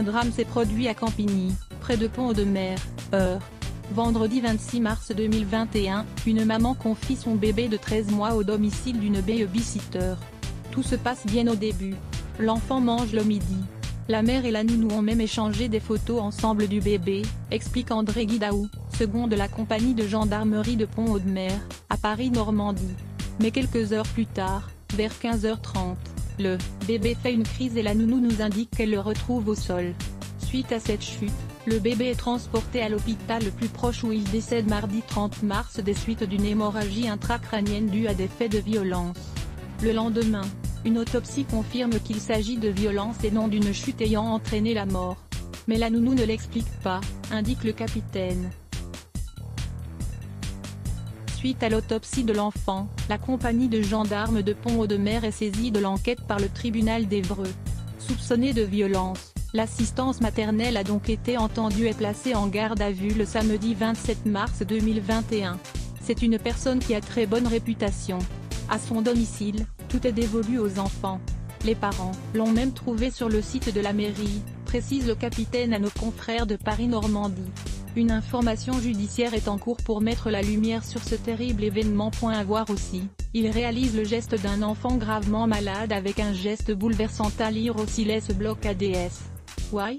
Un drame s'est produit à Campigny, près de Pont-de-Mer, Heure. Vendredi 26 mars 2021, une maman confie son bébé de 13 mois au domicile d'une babysitter. Tout se passe bien au début. L'enfant mange le midi. La mère et la nounou ont même échangé des photos ensemble du bébé, explique André Guidaou, second de la compagnie de gendarmerie de Pont-Audemer, à Paris-Normandie. Mais quelques heures plus tard, vers 15h30, le bébé fait une crise et la nounou nous indique qu'elle le retrouve au sol. Suite à cette chute, le bébé est transporté à l'hôpital le plus proche où il décède mardi 30 mars des suites d'une hémorragie intracrânienne due à des faits de violence. Le lendemain, une autopsie confirme qu'il s'agit de violence et non d'une chute ayant entraîné la mort. Mais la nounou ne l'explique pas, indique le capitaine. Suite à l'autopsie de l'enfant, la compagnie de gendarmes de Pont-Audemer est saisie de l'enquête par le tribunal d'Evreux. Soupçonnée de violence, l'assistance maternelle a donc été entendue et placée en garde à vue le samedi 27 mars 2021. C'est une personne qui a très bonne réputation. À son domicile, tout est dévolu aux enfants. Les parents l'ont même trouvé sur le site de la mairie, précise le capitaine à nos confrères de Paris-Normandie. Une information judiciaire est en cours pour mettre la lumière sur ce terrible événement. À voir aussi, il réalise le geste d'un enfant gravement malade avec un geste bouleversant à lire aussi laisse bloc ADS. Why?